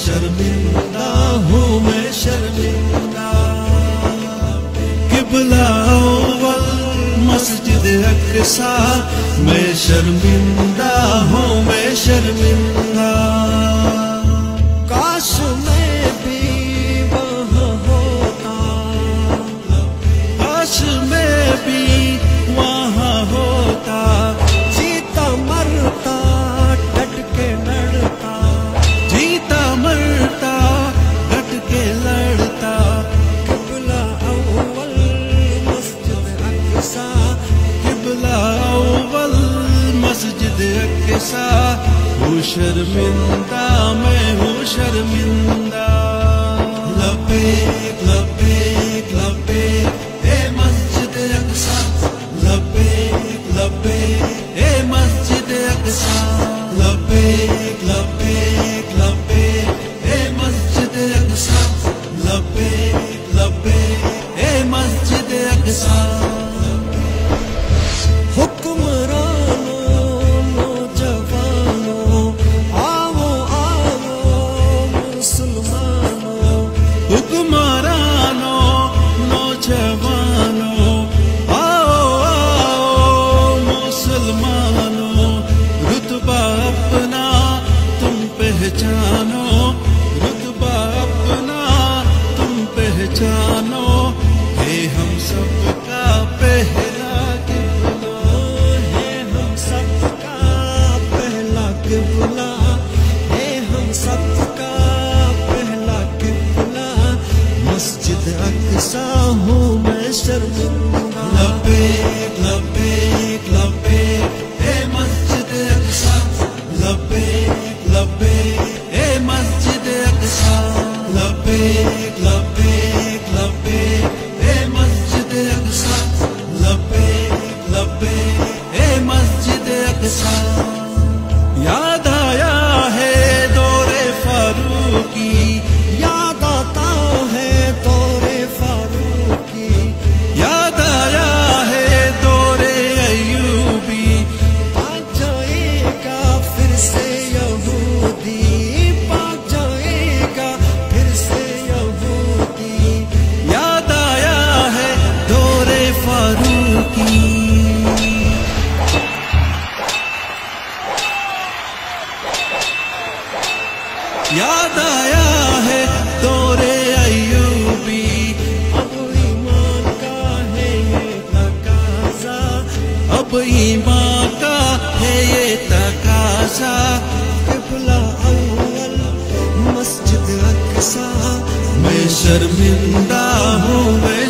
शर्मिंदा हूँ मैं शर्मिंदा। किबलावल मस्जिद अक्सा। मैं शर्मिंदा हूँ मैं शर्मिंदा। शर्मिंदा मैं हूँ शर्मिंदा। लपे पहचानो, रुतबा अपना तुम पहचानो। हे हम सबका पहला के बुला हे हम सबका पहला के बुला हे हम सबका पहला के बुला मस्जिद अक्सा हूँ मैं शर्मिंदा याद आया है तोरे अयूबी। अब ईमान का है ये तकाजा। अब ईमान का है ये तकाजा। मस्जिद अक्सा। मैं शर्मिंदा हूँ, मैं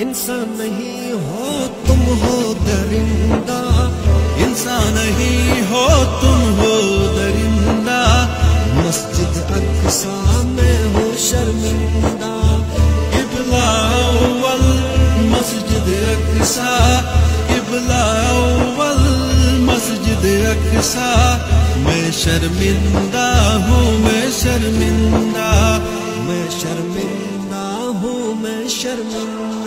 इंसान नहीं हो तुम हो दरिंदा इंसान नहीं हो तुम सा मैं शर्मिंदा हूँ मैं शर्मिंदा मैं शर्मिंदा हूँ मैं शर्मिंदा।